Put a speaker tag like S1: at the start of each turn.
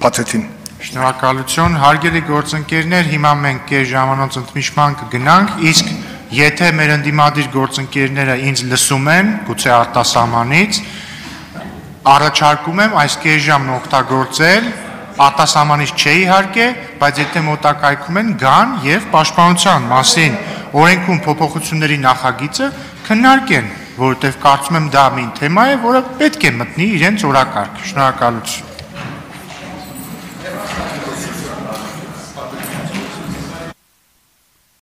S1: բացեցին։
S2: Շնորհակալություն, հարգելի գործընկերներ, հիմա մենք կես ժամանոց ընդմիջման կգնանք, իսկ եթե մեր ընդդիմադիր գործընկերները ինձ լսում են, գուցե արտասահմանից, առաջարկում եմ այս կես ժամն օգտագործել արտասահմանից չէ իհարկե, բայց եթե մոտակայքում են գան եւ պաշտպանության մասին օրենքում փոփոխությունների նախագիծը քննարկեն, որովհետեւ կարծում եմ դա մի թեմա է, որը պետք է մտնի իրենց օրակարգ։ Շնորհակալություն։ Gracias.